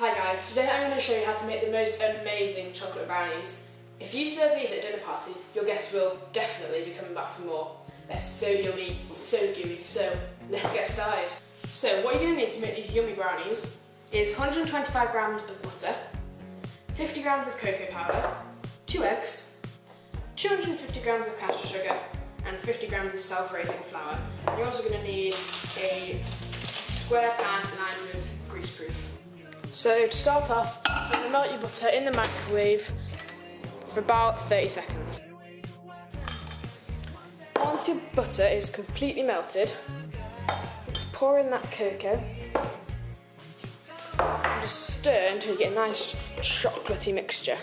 Hi guys, today I'm going to show you how to make the most amazing chocolate brownies. If you serve these at a dinner party, your guests will definitely be coming back for more. They're so yummy, so gooey, so let's get started. So what you're going to need to make these yummy brownies is 125 grams of butter, 50 grams of cocoa powder, 2 eggs, 250 grams of caster sugar, and 50 grams of self-raising flour. You're also going to need a square pan lined with. So to start off, you're going to melt your butter in the microwave for about 30 seconds. Once your butter is completely melted, pour in that cocoa and just stir until you get a nice chocolatey mixture.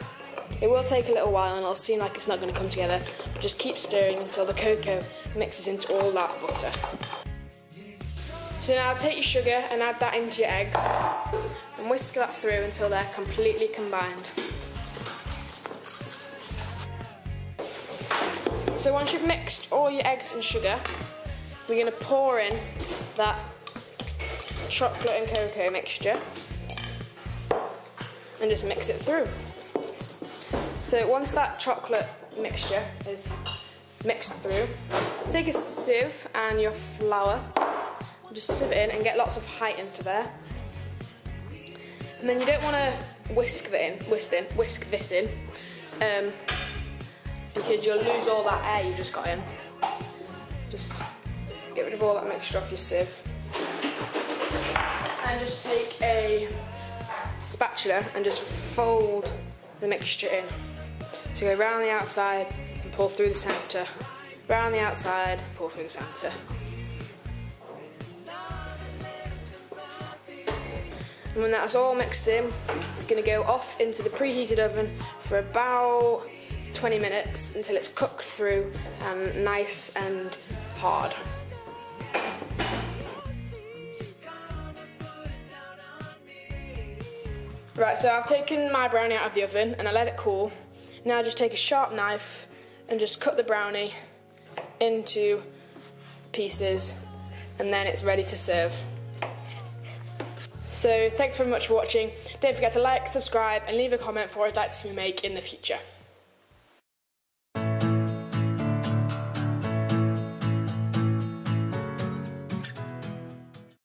It will take a little while and it'll seem like it's not going to come together, but just keep stirring until the cocoa mixes into all that butter. So now take your sugar and add that into your eggs and whisk that through until they're completely combined. So once you've mixed all your eggs and sugar, we're going to pour in that chocolate and cocoa mixture and just mix it through. So once that chocolate mixture is mixed through, take a sieve and your flour, just sieve it in and get lots of height into there. And then you don't want to whisk that in, whisk in, whisk this in, um, because you'll lose all that air you just got in. Just get rid of all that mixture off your sieve. And just take a spatula and just fold the mixture in. So go around the outside and pull through the centre, round the outside, pull through the centre. And when that's all mixed in, it's going to go off into the preheated oven for about 20 minutes until it's cooked through and nice and hard. Right, so I've taken my brownie out of the oven and I let it cool. Now just take a sharp knife and just cut the brownie into pieces and then it's ready to serve. So thanks very much for watching. Don't forget to like, subscribe and leave a comment for what I'd like to see me make in the future.